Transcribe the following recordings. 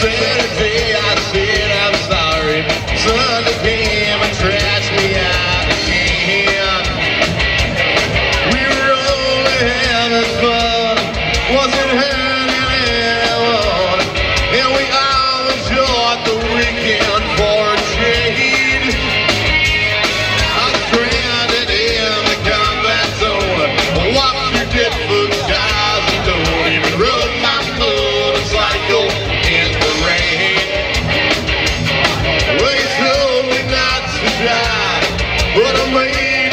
Saturday I said I'm sorry. Sunday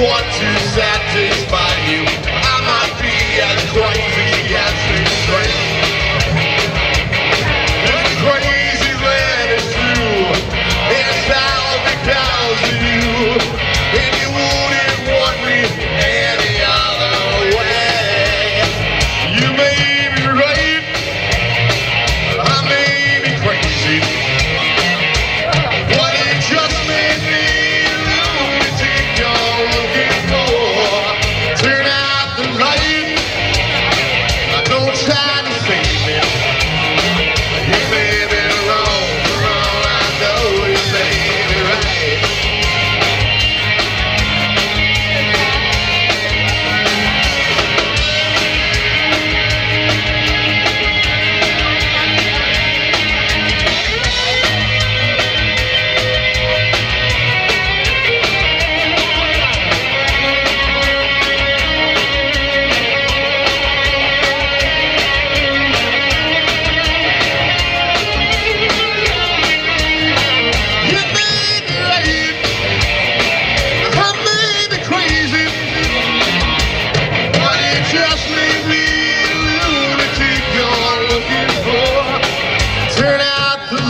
one too sad to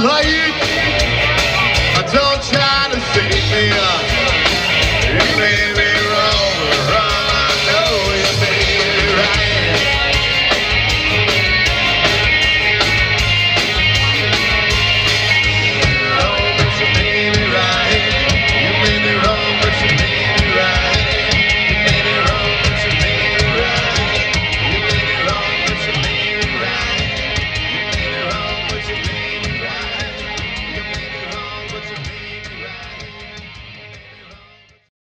light.